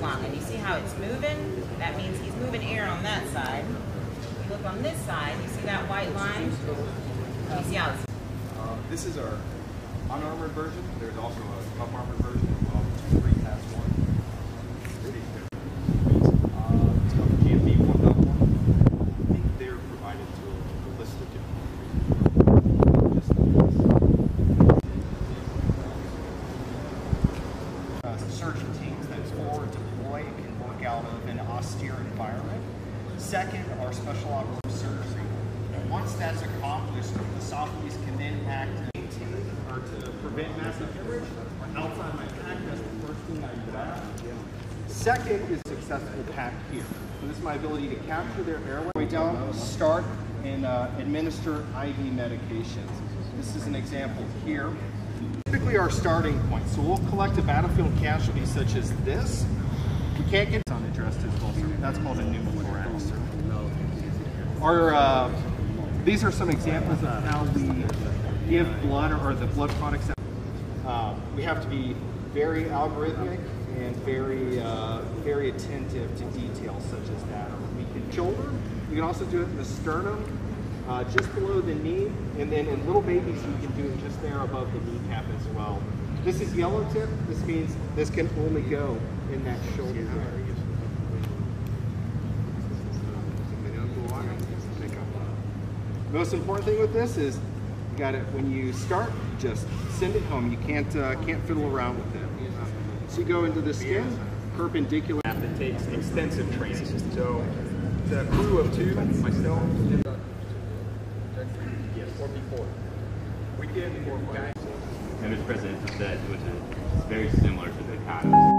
how it's moving? That means he's moving air on that side. You look on this side, you see that white line? You see how it's Uh, this is our unarmored version. There's also a tough armored version as well, two, three, pass one. Pretty good. Uh, it's called GMV 1.1. I think they're provided to a ballistic infantry. Just uh, search teams forward deploy can work out of an austere environment. Second, our special operations surgery. Once that's accomplished, the softies can then act to maintain or to prevent massive hemorrhage or outside my pack. That's the first thing I grab. Second is successful pack here. So this is my ability to capture their airway down, start, and uh, administer IV medications. This is an example here. Typically our starting point. So we'll collect a battlefield casualty such as this. We can't get unaddressed as well. That's called a pneumothorax. Our, uh, these are some examples of how we give blood or the blood products. Uh, we have to be very algorithmic and very, uh, very attentive to details such as that. We can shoulder. You can also do it in the sternum, uh, just below the knee, and then in little babies you can do it just there above the kneecap as well. This is yellow tip. This means this can only go in that shoulder area. Most important thing with this is you got it when you start, just send it home. You can't uh, can't fiddle around with it. So you go into the skin, perpendicular. that takes extensive training. So the crew of two, myself, yes, or before. We get more guys. And Mr. President, said, which is very similar to the Katos.